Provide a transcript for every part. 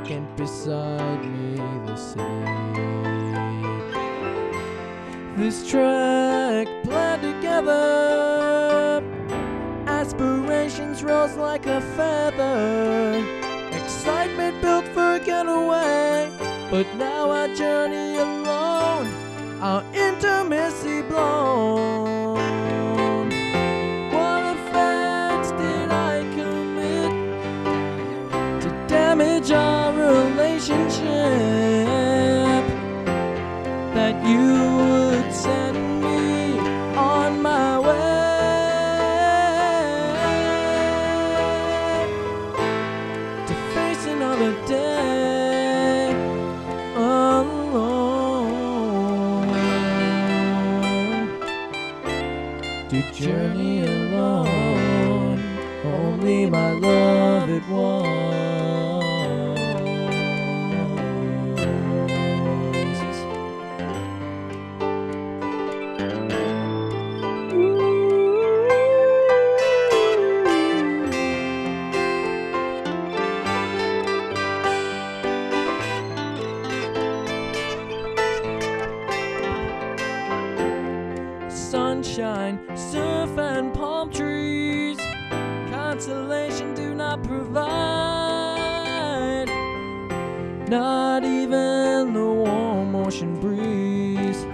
vacant beside me the sea. This track blend together, aspirations rose like a feather, excitement built for getaway, but now I journey alone, our intimacy blown. That you would send me on my way to face another day alone. To journey alone, only my love it was. Sunshine, surf, and palm trees. Consolation do not provide. Not even the warm ocean breeze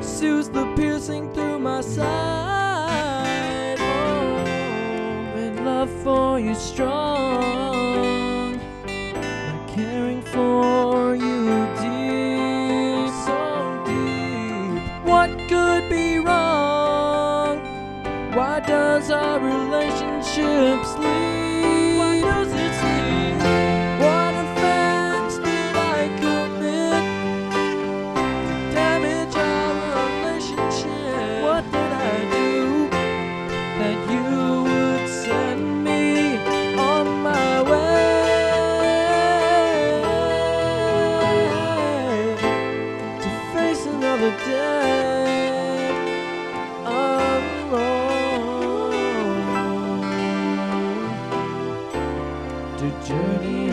soothes the piercing through my side. Oh, and love for you strong, caring for you deep, so deep. What could be wrong? Why does our relationship sleep? Journey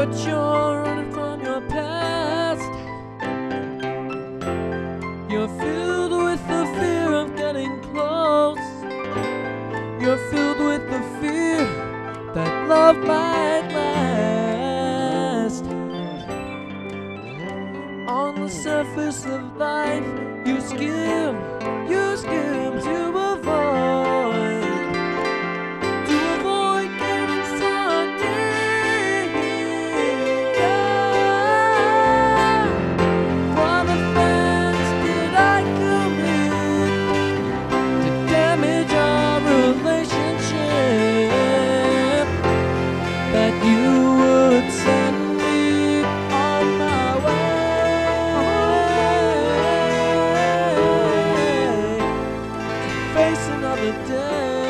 but you're running from your past. You're filled with the fear of getting close. You're filled with the fear that love might last. On the surface of life, you skim, you skim to face another day.